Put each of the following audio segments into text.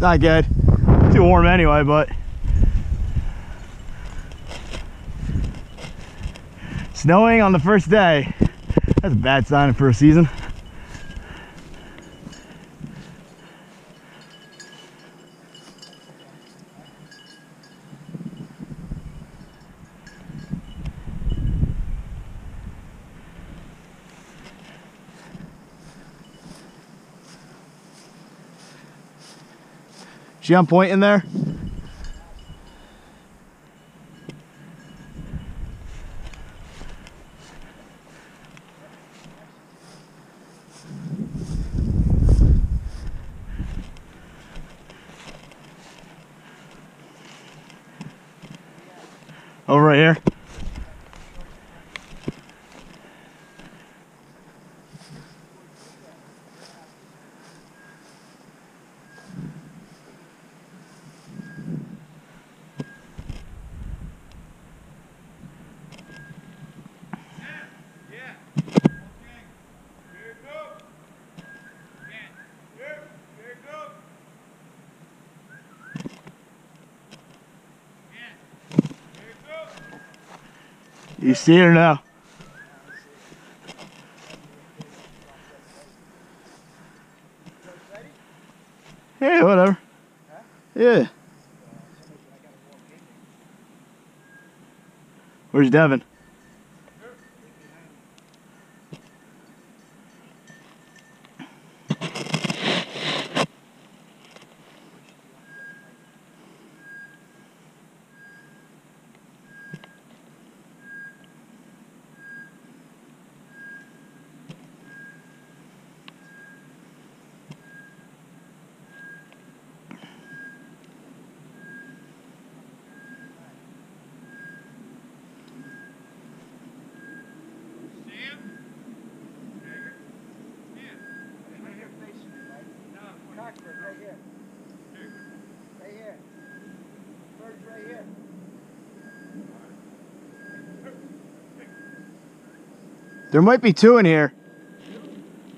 Not good. Too warm anyway, but. Snowing on the first day. That's a bad sign for a season. On point in there? Over right here. You see it or no? Yeah, whatever. Yeah. Where's Devin? There might be two in here.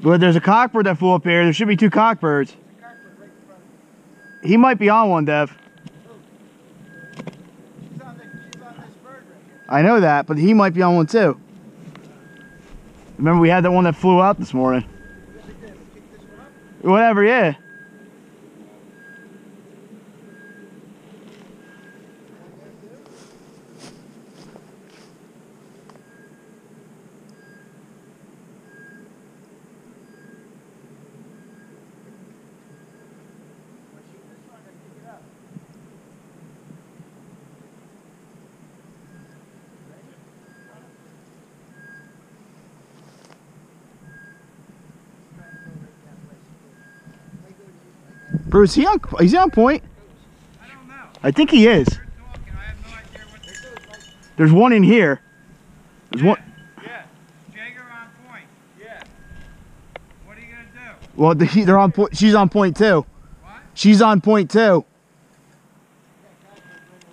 But there's a cockbird that flew up here. There should be two cockbirds. He might be on one, Dev. I know that, but he might be on one too. Remember we had that one that flew out this morning. Whatever, did they do? Pick this one up? Whatever, yeah. Or shoot this one and pick it up. Bruce, he on is he on point? I don't know. I think he is. No. There's one in here. There's one Yeah. On point. Yeah. What are you gonna do? well the, they're on point she's on point too. What? She's on point too.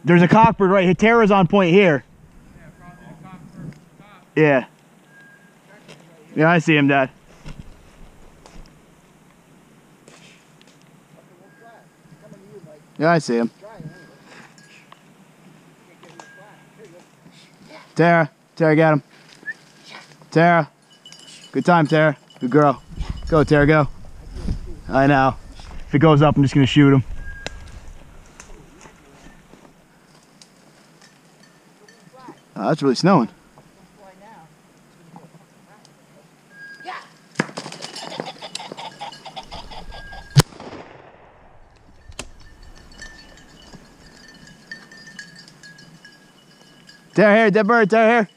There's a cockbird right here. Tara's on point here. Yeah. Yeah. Yeah, I see him, Dad. Okay, we'll try it. It's coming to you, Mike. Yeah, I see him. To. Tara, Tara, get him. Tara. Good time, Tara. Good girl. Go, Tara, go. I know. If it goes up, I'm just gonna shoot him. Oh, that's really snowing. Tara here, dead bird, Tara here.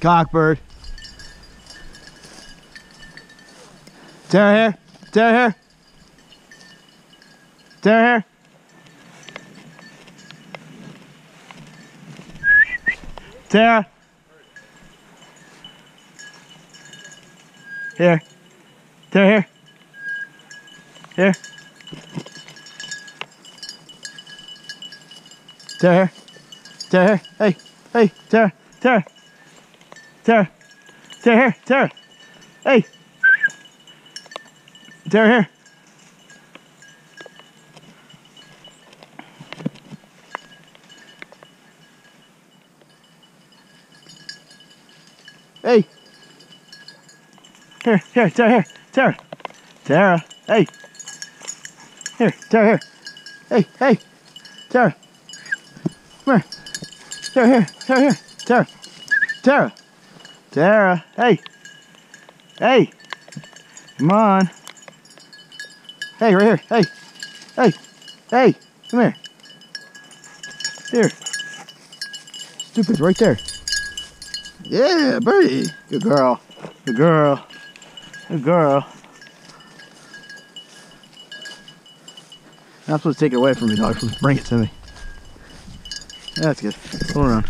Cockbird. Tara here. Tara here. Tara here. Tara. Here. Tara, here. Here. Tara, here. Tara, here. Hey, hey, Tara, Tara. Tara. Tara, here. Tara. Hey. Tara, here. Hey. Here, here, Tara, here, Tara. Tara, hey. Here, Tara, here. Hey, hey, Tara. Come here. Tara, here, Tara, here, Tara. Tara. Tara, hey. Hey. Come on. Hey, right here. Hey. Hey. Hey. Come here. Here. Stupid's right there. Yeah, birdie. Good girl. Good girl. Good girl. Not supposed to take it away from me, dog. Bring it to me. That's good. Pull around.